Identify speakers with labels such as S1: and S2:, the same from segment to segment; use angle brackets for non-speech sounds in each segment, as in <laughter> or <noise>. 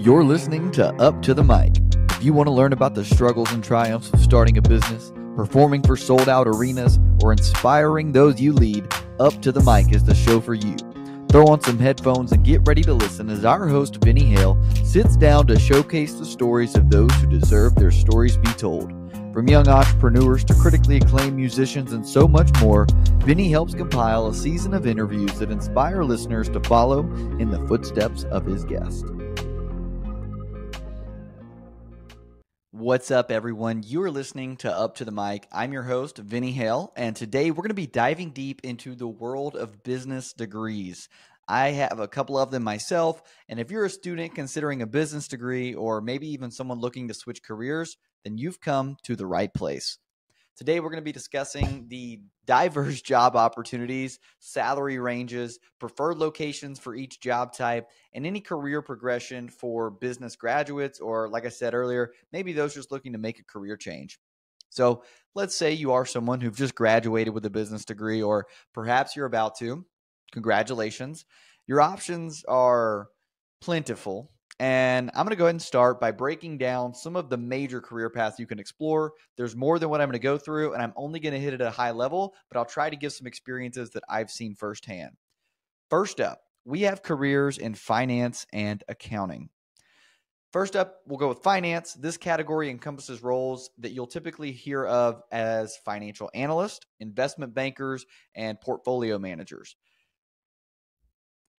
S1: You're listening to Up to the Mic. If you want to learn about the struggles and triumphs of starting a business, performing for sold out arenas, or inspiring those you lead, Up to the Mic is the show for you. Throw on some headphones and get ready to listen as our host, Vinny Hale, sits down to showcase the stories of those who deserve their stories be told. From young entrepreneurs to critically acclaimed musicians and so much more, Vinny helps compile a season of interviews that inspire listeners to follow in the footsteps of his guest. What's up, everyone? You are listening to Up to the Mic. I'm your host, Vinny Hale, and today we're going to be diving deep into the world of business degrees. I have a couple of them myself, and if you're a student considering a business degree or maybe even someone looking to switch careers, then you've come to the right place. Today, we're going to be discussing the diverse job opportunities, salary ranges, preferred locations for each job type, and any career progression for business graduates, or like I said earlier, maybe those just looking to make a career change. So, let's say you are someone who've just graduated with a business degree, or perhaps you're about to. Congratulations. Your options are plentiful and I'm going to go ahead and start by breaking down some of the major career paths you can explore. There's more than what I'm going to go through, and I'm only going to hit it at a high level, but I'll try to give some experiences that I've seen firsthand. First up, we have careers in finance and accounting. First up, we'll go with finance. This category encompasses roles that you'll typically hear of as financial analyst, investment bankers, and portfolio managers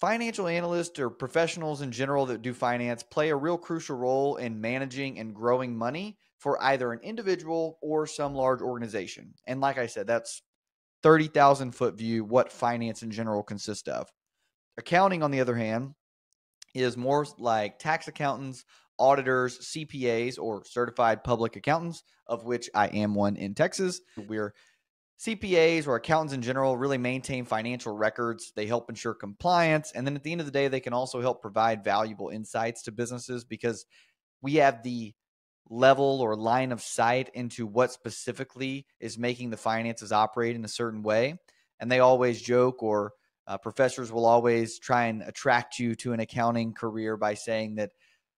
S1: financial analysts or professionals in general that do finance play a real crucial role in managing and growing money for either an individual or some large organization. And like I said, that's 30,000 foot view what finance in general consists of. Accounting, on the other hand, is more like tax accountants, auditors, CPAs, or certified public accountants, of which I am one in Texas. We're CPAs or accountants in general really maintain financial records. They help ensure compliance. And then at the end of the day, they can also help provide valuable insights to businesses because we have the level or line of sight into what specifically is making the finances operate in a certain way. And they always joke, or uh, professors will always try and attract you to an accounting career by saying that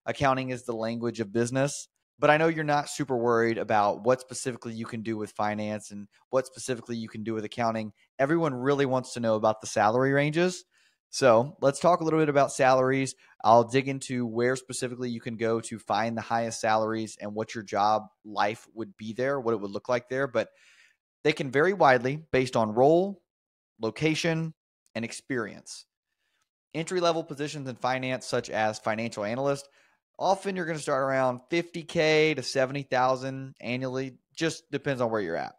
S1: accounting is the language of business but I know you're not super worried about what specifically you can do with finance and what specifically you can do with accounting. Everyone really wants to know about the salary ranges. So let's talk a little bit about salaries. I'll dig into where specifically you can go to find the highest salaries and what your job life would be there, what it would look like there. But they can vary widely based on role, location, and experience. Entry level positions in finance, such as financial analyst, often you're going to start around 50k to 70,000 annually just depends on where you're at.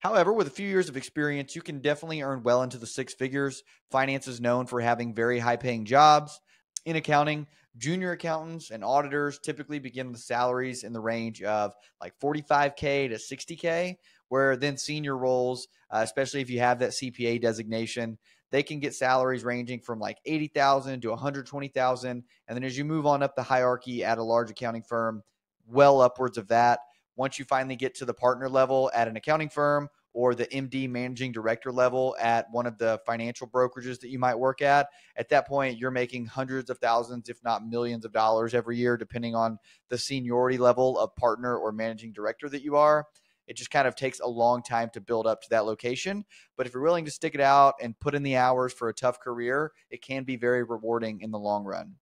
S1: However with a few years of experience you can definitely earn well into the six figures. Finance is known for having very high paying jobs. In accounting junior accountants and auditors typically begin with salaries in the range of like 45k to 60k where then senior roles uh, especially if you have that cpa designation they can get salaries ranging from like 80,000 to 120,000 and then as you move on up the hierarchy at a large accounting firm well upwards of that once you finally get to the partner level at an accounting firm or the MD managing director level at one of the financial brokerages that you might work at, at that point, you're making hundreds of thousands, if not millions of dollars every year, depending on the seniority level of partner or managing director that you are. It just kind of takes a long time to build up to that location. But if you're willing to stick it out and put in the hours for a tough career, it can be very rewarding in the long run.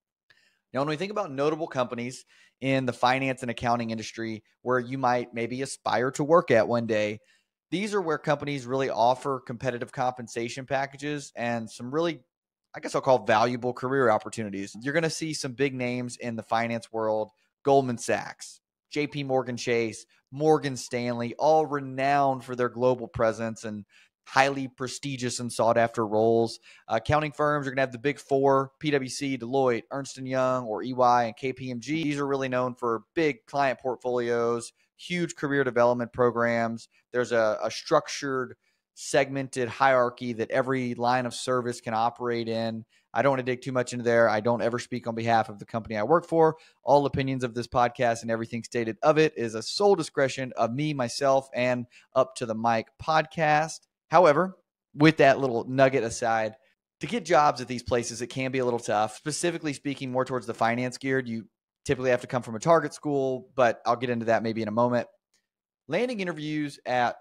S1: Now, when we think about notable companies in the finance and accounting industry where you might maybe aspire to work at one day, these are where companies really offer competitive compensation packages and some really, I guess I'll call valuable career opportunities. Mm-hmm. You're going to see some big names in the finance world Goldman Sachs, JP Morgan Chase, Morgan Stanley, all renowned for their global presence and highly prestigious and sought after roles. Uh, accounting firms are going to have the big four PwC, Deloitte, Ernst & Young, or EY, and KPMG. These are really known for big client portfolios, huge career development programs. There's a, a structured, segmented hierarchy that every line of service can operate in. I don't want to dig too much into there. I don't ever speak on behalf of the company I work for. All opinions of this podcast and everything stated of it is a sole discretion of me, myself, and up to the mic podcast. However, with that little nugget aside, to get jobs at these places, it can be a little tough. Specifically speaking, more towards the finance geared, you typically have to come from a target school, but I'll get into that maybe in a moment. Landing interviews at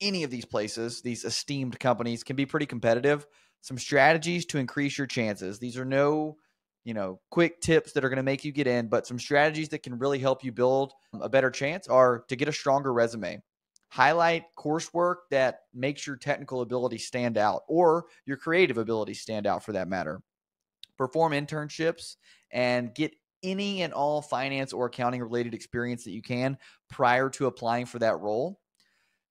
S1: any of these places, these esteemed companies, can be pretty competitive. Some strategies to increase your chances. These are no, you know, quick tips that are going to make you get in, but some strategies that can really help you build a better chance are to get a stronger resume. Highlight coursework that makes your technical ability stand out or your creative ability stand out for that matter. Perform internships and get any and all finance or accounting related experience that you can prior to applying for that role.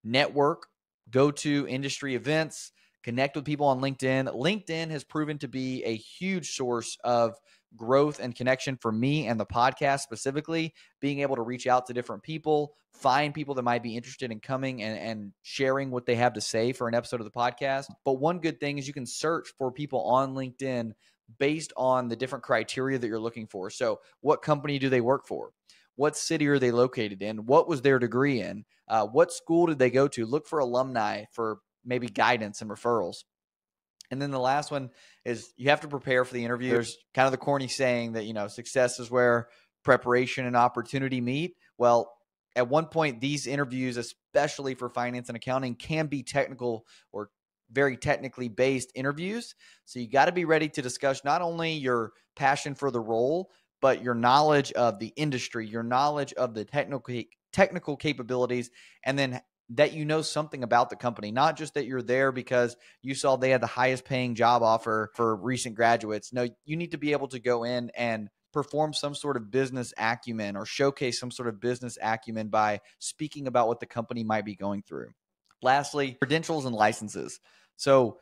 S1: Network, go to industry events, connect with people on LinkedIn. LinkedIn has proven to be a huge source of growth and connection for me and the podcast specifically being able to reach out to different people find people that might be interested in coming and, and sharing what they have to say for an episode of the podcast but one good thing is you can search for people on linkedin based on the different criteria that you're looking for. So, what company do they work for? What city are they located in? What was their degree in? Uh, what school did they go to? Look for alumni for maybe guidance and referrals. And then the last one is you have to prepare for the interview. There's kind of the corny saying that, you know, success is where preparation and opportunity meet. Well, at one point, these interviews, especially for finance and accounting, can be technical or very technically based interviews. So you got to be ready to discuss not only your passion for the role, but your knowledge of the industry, your knowledge of the technical technical capabilities, and then that you know something about the company, not just that you're there because you saw they had the highest paying job offer for recent graduates. No, you need to be able to go in and perform some sort of business acumen or showcase some sort of business acumen by speaking about what the company might be going through. Lastly, credentials and licenses. So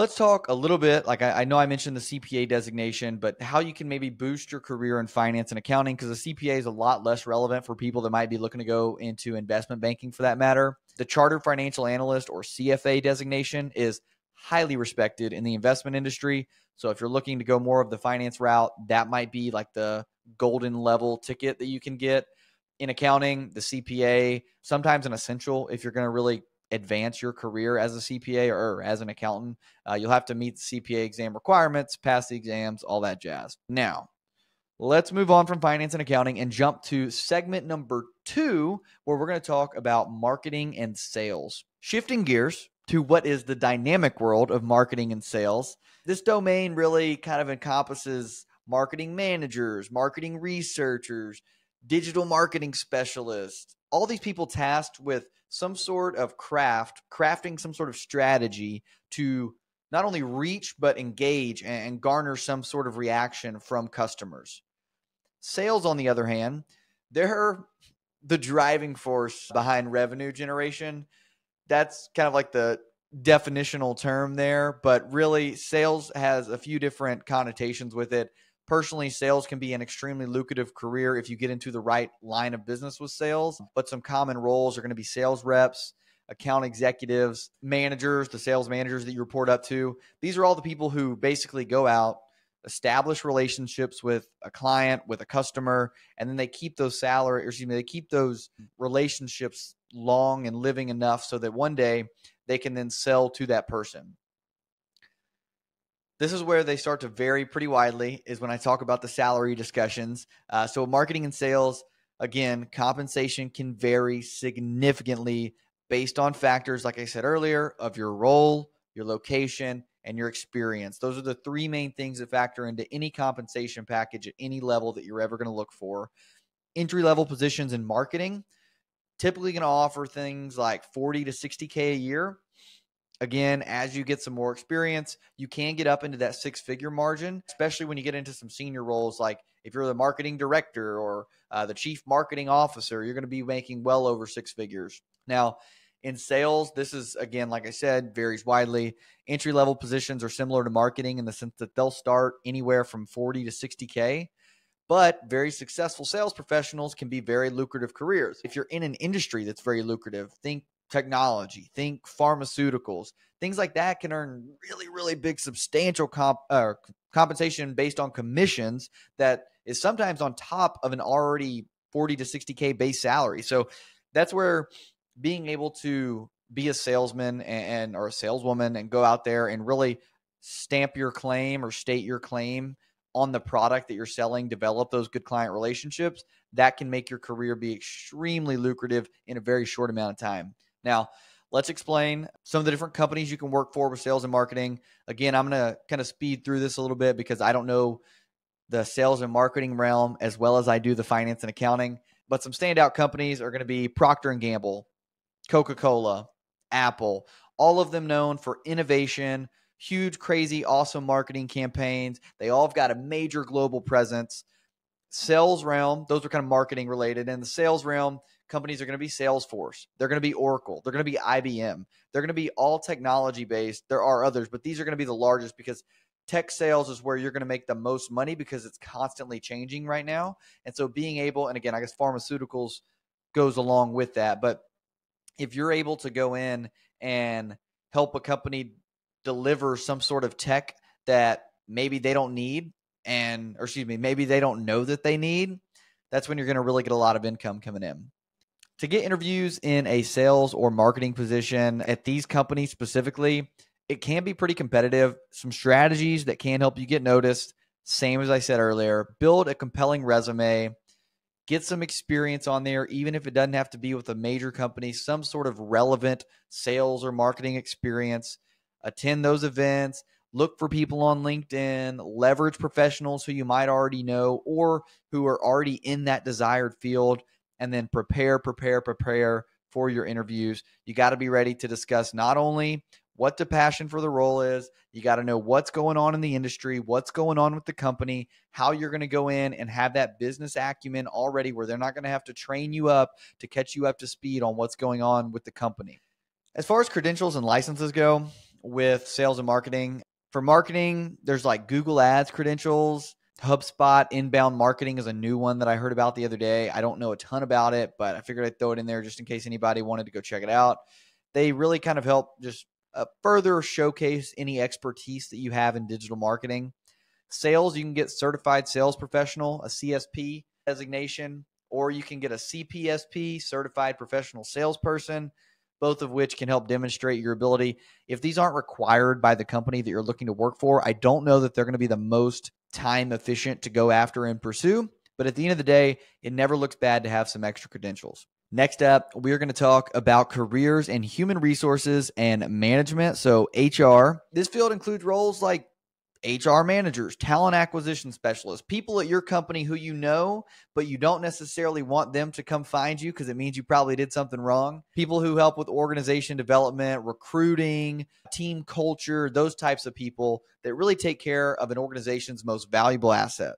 S1: let's talk a little bit. Like I, I, know I mentioned the CPA designation, but how you can maybe boost your career in finance and accounting because the CPA is a lot less relevant for people that might be looking to go into investment banking for that matter. The Chartered Financial Analyst or CFA designation is highly respected in the investment industry. So if you're looking to go more of the finance route, that might be like the golden level ticket that you can get. In accounting, the CPA, sometimes an essential if you're going to really advance your career as a CPA or as an accountant. Uh, you'll have to meet the CPA exam requirements, pass the exams, all that jazz. Now, let's move on from finance and accounting and jump to segment number two, where we're going to talk about marketing and sales. Shifting gears to what is the dynamic world of marketing and sales. This domain really kind of encompasses marketing managers, marketing researchers, digital marketing specialists, all these people tasked with some sort of craft, crafting some sort of strategy to not only reach but engage and garner some sort of reaction from customers. Sales, on the other hand, they're the driving force behind revenue generation. That's kind of like the definitional term there, but really, sales has a few different connotations with it. Personally, sales can be an extremely lucrative career if you get into the right line of business with sales. But some common roles are going to be sales reps, account executives, managers, the sales managers that you report up to. These are all the people who basically go out, establish relationships with a client, with a customer, and then they keep those salary, or excuse me, they keep those relationships long and living enough so that one day they can then sell to that person. This is where they start to vary pretty widely, is when I talk about the salary discussions. Uh, so, marketing and sales, again, compensation can vary significantly based on factors, like I said earlier, of your role, your location, and your experience. Those are the three main things that factor into any compensation package at any level that you're ever going to look for. Entry level positions in marketing, typically going to offer things like 40 to 60K a year again, as you get some more experience, you can get up into that six figure margin, especially when you get into some senior roles. Like if you're the marketing director or uh, the chief marketing officer, you're going to be making well over six figures. Now, in sales, this is again, like I said, varies widely. Entry level positions are similar to marketing in the sense that they'll start anywhere from 40 to 60K. But very successful sales professionals can be very lucrative careers. If you're in an industry that's very lucrative, think technology, think pharmaceuticals, things like that can earn really, really big, substantial comp, uh, compensation based on commissions that is sometimes on top of an already 40 to 60K base salary. So that's where being able to be a salesman and, and or a saleswoman and go out there and really stamp your claim or state your claim on the product that you're selling, develop those good client relationships, that can make your career be extremely lucrative in a very short amount of time. Now, let's explain some of the different companies you can work for with sales and marketing. Again, I'm going to kind of speed through this a little bit because I don't know the sales and marketing realm as well as I do the finance and accounting. But some standout companies are going to be Procter and Gamble, Coca-Cola, Apple, all of them known for innovation, huge, crazy, awesome marketing campaigns. They all have got a major global presence. Sales realm, those are kind of marketing related. and the sales realm, companies are going to be Salesforce. They're going to be Oracle. They're going to be IBM. They're going to be all technology based. There are others, but these are going to be the largest because tech sales is where you're going to make the most money because it's constantly changing right now. And so being able, and again, I guess pharmaceuticals goes along with that, but if you're able to go in and help a company deliver some sort of tech that maybe they don't need and or excuse me maybe they don't know that they need that's when you're going to really get a lot of income coming in to get interviews in a sales or marketing position at these companies specifically it can be pretty competitive. Some strategies that can help you get noticed. Same as i said earlier build a compelling resume get some experience on there even if it doesn't have to be with a major company some sort of relevant sales or marketing experience. Attend those events, look for people on LinkedIn, leverage professionals who you might already know or who are already in that desired field, and then prepare, prepare, prepare for your interviews. You got to be ready to discuss not only what the passion for the role is, you got to know what's going on in the industry, what's going on with the company, how you're going to go in and have that business acumen already where they're not going to have to train you up to catch you up to speed on what's going on with the company. As far as credentials and licenses go, with sales and marketing. For marketing, there's like Google Ads credentials. HubSpot inbound marketing is a new one that I heard about the other day. I don't know a ton about it, but I figured I'd throw it in there just in case anybody wanted to go check it out. They really kind of help just uh, further showcase any expertise that you have in digital marketing. Sales, you can get certified sales professional, a CSP designation, or you can get a CPSP, certified professional salesperson both of which can help demonstrate your ability. If these aren't required by the company that you're looking to work for, I don't know that they're going to be the most time efficient to go after and pursue. But at the end of the day, it never looks bad to have some extra credentials. Next up, we are going to talk about careers and human resources and management. So, HR. This field includes roles like HR managers, talent acquisition specialists, people at your company who you know, but you don't necessarily want them to come find you because it means you probably did something wrong. People who help with organization development, recruiting, team culture, those types of people that really take care of an organization's most valuable asset.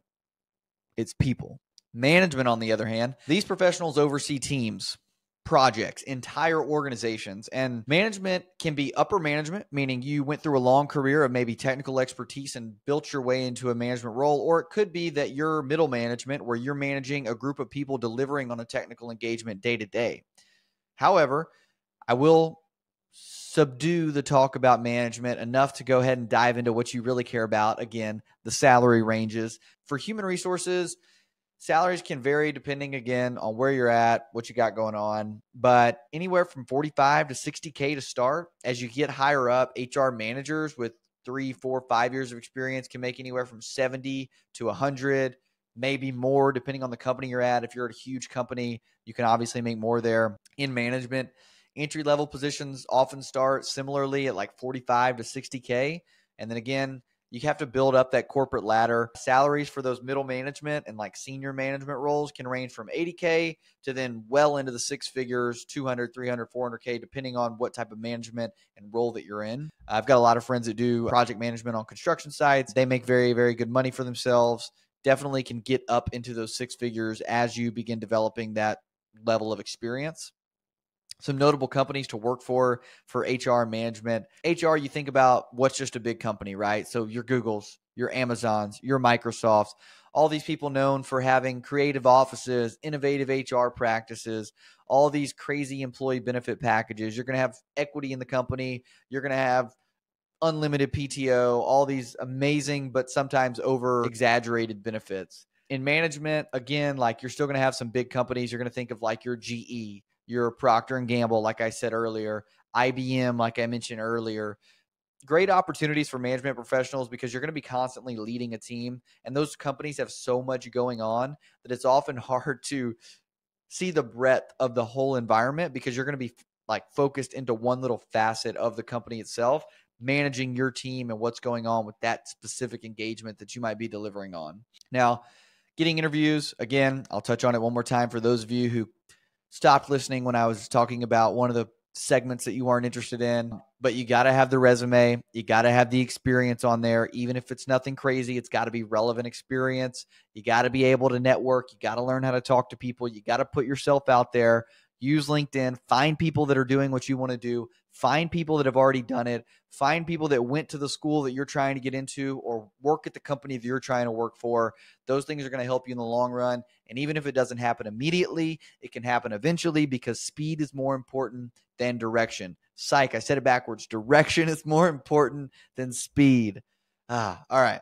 S1: It's people. Management, on the other hand, these professionals oversee teams, projects, entire organizations. And management can be upper management, meaning you went through a long career of maybe technical expertise and built your way into a management role. Or it could be that you're middle management, where you're managing a group of people delivering on a technical engagement day to day. However, I will subdue the talk about management enough to go ahead and dive into what you really care about. Again, the salary ranges. For human resources, Salaries can vary depending again on where you're at, what you got going on, but anywhere from 45 to 60K to start. As you get higher up, HR managers with three, four, five years of experience can make anywhere from 70 to 100, maybe more depending on the company you're at. If you're at a huge company, you can obviously make more there. In management, entry level positions often start similarly at like 45 to 60K. And then again, you have to build up that corporate ladder. Salaries for those middle management and like senior management roles can range from 80K to then well into the six figures, 200, 300, 400K, depending on what type of management and role that you're in. I've got a lot of friends that do project management on construction sites. They make very, very good money for themselves. Definitely can get up into those six figures as you begin developing that level of experience some notable companies to work for for HR management. HR, you think about what's just a big company, right? So your Googles, your Amazons, your Microsofts, all these people known for having creative offices, innovative HR practices, all these crazy employee benefit packages. You're going to have equity in the company. You're going to have unlimited PTO, all these amazing but sometimes over exaggerated benefits. In management, again, like you're still going to have some big companies. You're going to think of like your GE, your Procter and Gamble, like I said earlier, IBM, like I mentioned earlier. great opportunities for management professionals because you're going to be constantly leading a team and those companies have so much going on that it's often <laughs> hard to see the breadth of the whole environment because you're going to be like focused into one little facet of the company itself managing your team and what's going on with that specific engagement that you might be delivering on now getting interviews again i'll touch on it one more time for those of you who stopped listening when i was talking about one of the segments that you aren't interested in, but you got to have the resume. You got to have the experience on there. Even if it's nothing crazy, it's got to be relevant experience. You got to be able to network. You got to learn how to talk to people. You got to put yourself out there. Use LinkedIn. Find people that are doing what you want to do. Find people that have already done it. Find people that went to the school that you're trying to get into or work at the company that you're trying to work for. Those things are going to help you in the long run. And even if it doesn't happen immediately, it can happen eventually because speed is more important than direction. Psych, I said it backwards. Direction is more important than speed. Ah, all right.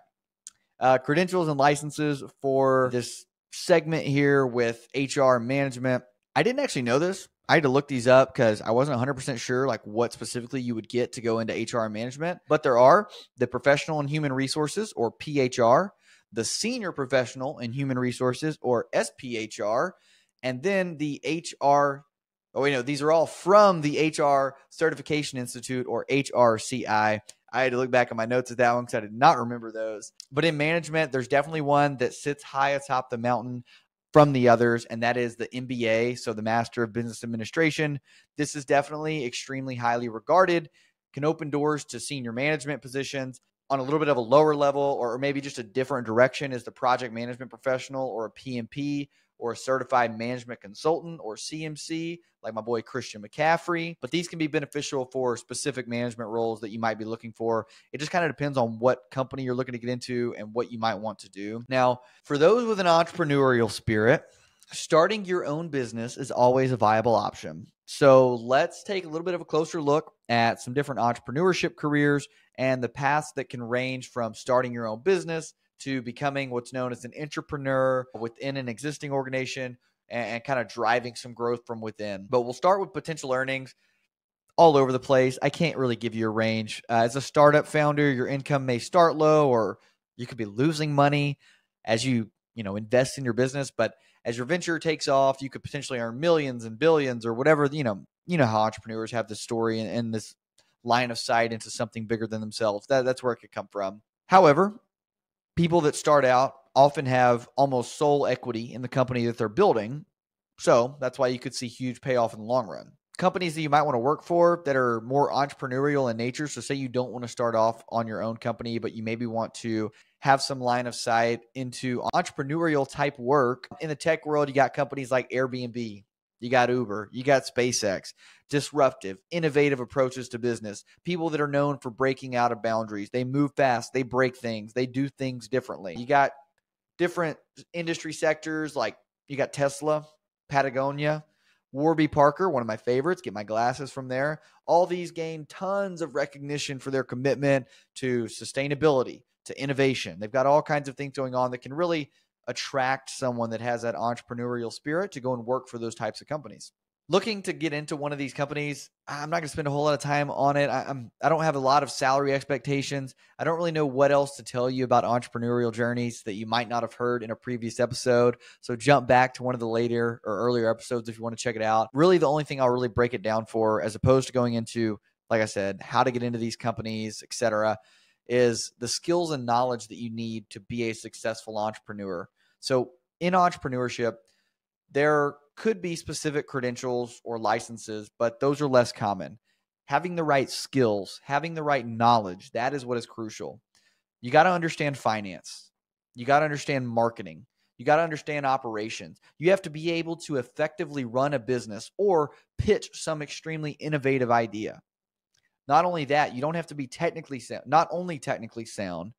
S1: Uh, credentials and licenses for this segment here with HR management. I didn't actually know this. I had to look these up because I wasn't 100% sure like what specifically you would get to go into HR management, but there are the professional and human resources or PHR, the senior professional in human resources or SPHR, and then the HR Oh, wait, no, these are all from the HR Certification Institute or HRCI. I had to look back at my notes at that one because I did not remember those. But in management, there's definitely one that sits high atop the mountain from the others, and that is the MBA, so the Master of Business Administration. This is definitely extremely highly regarded, can open doors to senior management positions on a little bit of a lower level, or maybe just a different direction as the project management professional or a PMP or a certified management consultant or CMC, like my boy Christian McCaffrey. But these can be beneficial for specific management roles that you might be looking for. It just kind of depends on what company you're looking to get into and what you might want to do. Now, for those with an entrepreneurial spirit, starting your own business is always a viable option. So let's take a little bit of a closer look at some different entrepreneurship careers and the paths that can range from starting your own business to becoming what's known as an entrepreneur within an existing organization and, and kind of driving some growth from within. But we'll start with potential earnings all over the place. I can't really give you a range. Uh, as a startup founder, your income may start low or you could be losing money as you, you know, invest in your business, but as your venture takes off, you could potentially earn millions and billions or whatever, you know, you know how entrepreneurs have this story and, and this line of sight into something bigger than themselves. That, that's where it could come from. However, people that start out often have almost sole equity in the company that they're building. So that's why you could see huge payoff in the long run. Companies that you might want to work for that are more entrepreneurial in nature. So, say you don't want to start off on your own company, but you maybe want to have some line of sight into entrepreneurial type work. In the tech world, you got companies like Airbnb, you got Uber, you got SpaceX, disruptive, innovative approaches to business, people that are known for breaking out of boundaries. They move fast, they break things, they do things differently. You got different industry sectors like you got Tesla, Patagonia, Warby Parker, one of my favorites, get my glasses from there. All these gain tons of recognition for their commitment to sustainability, to innovation. They've got all kinds of things going on that can really attract someone that has that entrepreneurial spirit to go and work for those types of companies. Looking to get into one of these companies, I'm not going to spend a whole lot of time on it. I, I'm I don't have a lot of salary expectations. I don't really know what else to tell you about entrepreneurial journeys that you might not have heard in a previous episode. So jump back to one of the later or earlier episodes if you want to check it out. Really, the only thing I'll really break it down for, as opposed to going into, like I said, how to get into these companies, etc is the skills and knowledge that you need to be a successful entrepreneur. So, in entrepreneurship, there could be specific credentials or licenses, but those are less common. Having the right skills, having the right knowledge, that is what is crucial. You got to understand finance. You got to understand marketing. You got to understand operations. You have to be able to effectively run a business or pitch some extremely innovative idea. Not only that, you don't have to be technically sound, not only technically sound,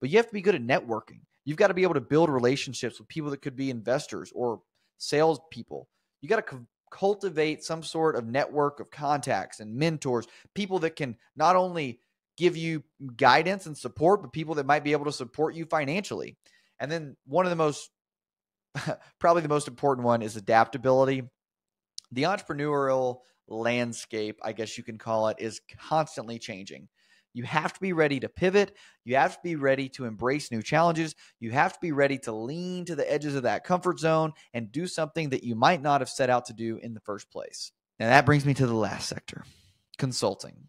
S1: but you have to be good at networking. You've got to be able to build relationships with people that could be investors or salespeople. You got to cultivate some sort of network of contacts and mentors, people that can not only give you guidance and support, but people that might be able to support you financially. And then one of the most, <laughs> probably the most important one is adaptability. The entrepreneurial landscape, I guess you can call it, is constantly changing. You have to be ready to pivot. You have to be ready to embrace new challenges. You have to be ready to lean to the edges of that comfort zone and do something that you might not have set out to do in the first place. And that brings me to the last sector consulting.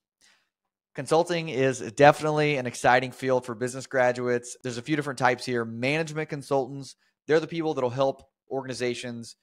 S1: Consulting is definitely an exciting field for business graduates. There's a few different types here. Management consultants, they're the people that'll help organizations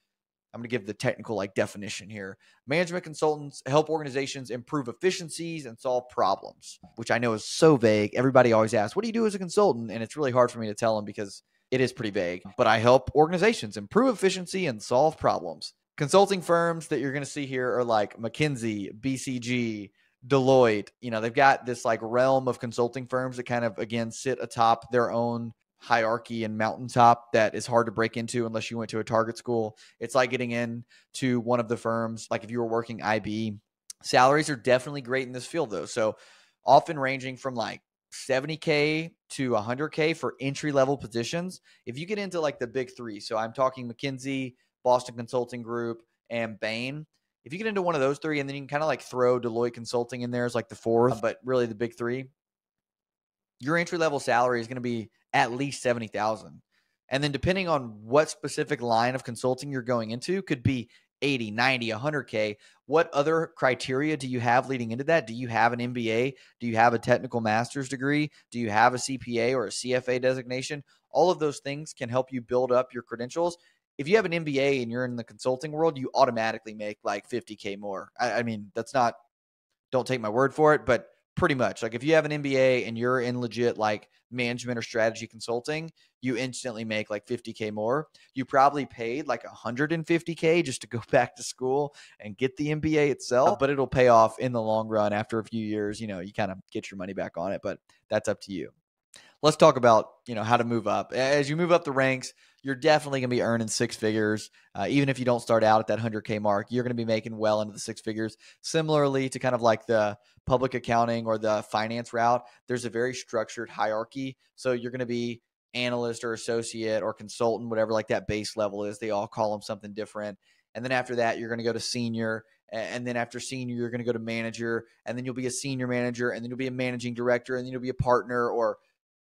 S1: I'm going to give the technical like definition here. Management consultants help organizations improve efficiencies and solve problems, which I know is so vague. Everybody always asks, "What do you do as a consultant?" and it's really hard for me to tell them because it is pretty vague. But I help organizations improve efficiency and solve problems. Consulting firms that you're going to see here are like McKinsey, BCG, Deloitte. You know, they've got this like realm of consulting firms that kind of again sit atop their own hierarchy and mountaintop that is hard to break into unless you went to a target school. It's like getting in to one of the firms, like if you were working IB. Salaries are definitely great in this field though. So often ranging from like 70k to 100k for entry level positions. If you get into like the big 3, so I'm talking McKinsey, Boston Consulting Group, and Bain, if you get into one of those three and then you can kind of like throw Deloitte Consulting in there as like the fourth, but really the big 3, your entry level salary is going to be at least 70,000. And then depending on what specific line of consulting you're going into could be 80, 90, 100K. What other criteria do you have leading into that? Do you have an MBA? Do you have a technical master's degree? Do you have a CPA or a CFA designation? All of those things can help you build up your credentials. If you have an MBA and you're in the consulting world, you automatically make like 50K more. I, I mean, that's not, don't take my word for it, but pretty much like if you have an MBA and you're in legit like management or strategy consulting, you instantly make like 50k more. You probably paid like 150k just to go <laughs> back to school and get the MBA itself, but it'll pay off in the long run after a few years, you know, you kind of get your money back on it, but that's up to you. Let's talk about, you know, how to move up. As you move up the ranks, you're definitely going to be earning six figures. Uh, even if you don't start out at that 100K mark, you're going to be making well into the six figures. Similarly to kind of like the public accounting or the finance route, there's a very structured hierarchy. So you're going to be analyst or associate or consultant, whatever like that base level is. They all call them something different. And then after that, you're going to go to senior. And then after senior, you're going to go to manager. And then you'll be a senior manager. And then you'll be a managing director. And then you'll be a partner or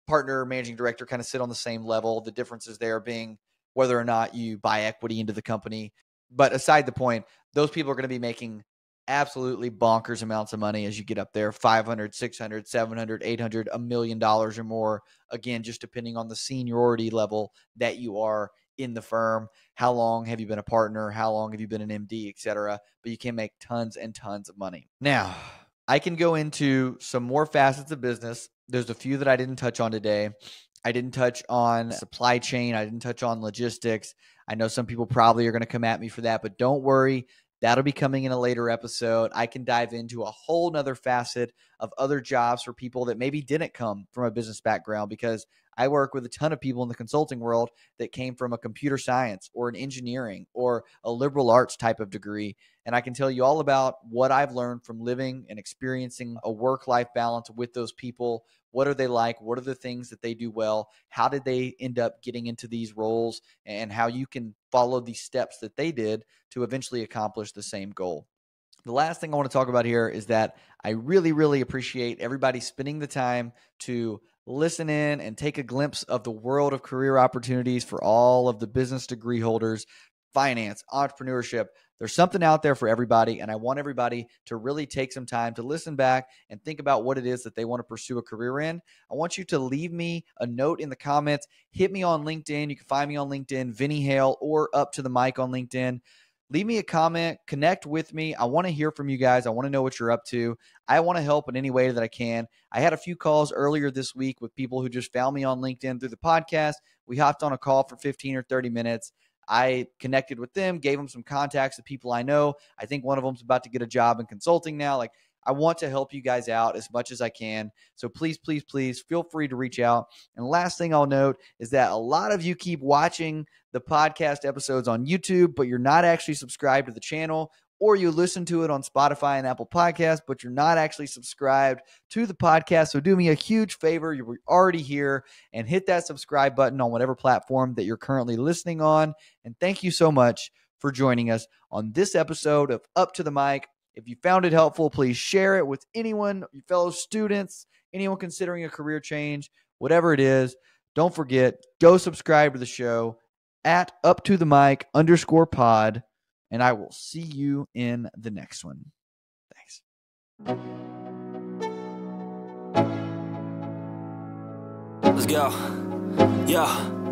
S1: partner managing director kind of sit on the same level. The differences there being whether or not you buy equity into the company. But aside the point, those people are going to be making absolutely bonkers amounts of money as you get up there. 500 600 700 800 a million dollars or more again just depending on the seniority level that you are in the firm. How long have you been a partner? How long have you been an md etc but you can make tons and tons of money. Now i can go into some more facets of business there's a few that I didn't touch on today. I didn't touch on supply chain. I didn't touch on logistics. I know some people probably are going to come at me for that, but don't worry. That'll be coming in a later episode. I can dive into a whole nother facet of other jobs for people that maybe didn't come from a business background because I work with a ton of people in the consulting world that came from a computer science or an engineering or a liberal arts type of degree. And I can tell you all about what I've learned from living and experiencing a work life balance with those people. What are they like? What are the things that they do well? How did they end up getting into these roles? And how you can follow these steps that they did to eventually accomplish the same goal. The last thing I want to talk about here is that I really, really appreciate everybody spending the time to listen in and take a glimpse of the world of career opportunities for all of the business degree holders, finance, entrepreneurship. There's something out there for everybody. And I want everybody to really take some time to listen back and think about what it is that they want to pursue a career in. I want you to leave me a note in the comments. Hit me on LinkedIn. You can find me on LinkedIn, Vinny Hale, or up to the mic on LinkedIn leave me a comment, connect with me. I want to hear from you guys. I want to know what you're up to. I want to help in any way that I can. I had a few calls earlier this week with people who just found me on LinkedIn through the podcast. We hopped on a call for 15 or 30 minutes. I connected with them, gave them some contacts of people I know. I think one of them's about to get a job in consulting now. Like, I want to help you guys out as much as I can. So please, please, please feel free to reach out. And last thing I'll note is that a lot of you keep watching the podcast episodes on YouTube, but you're not actually subscribed to the channel. Or you listen to it on Spotify and Apple Podcasts, but you're not actually subscribed to the podcast. So do me a huge favor. You're already here and hit that subscribe button on whatever platform that you're currently listening on. And thank you so much for joining us on this episode of Up to the Mic. If you found it helpful, please share it with anyone, your fellow students, anyone considering a career change, whatever it is, don't forget, go subscribe to the show at up to the mic underscore pod, and I will see you in the next one. Thanks.
S2: Let's go. Yeah.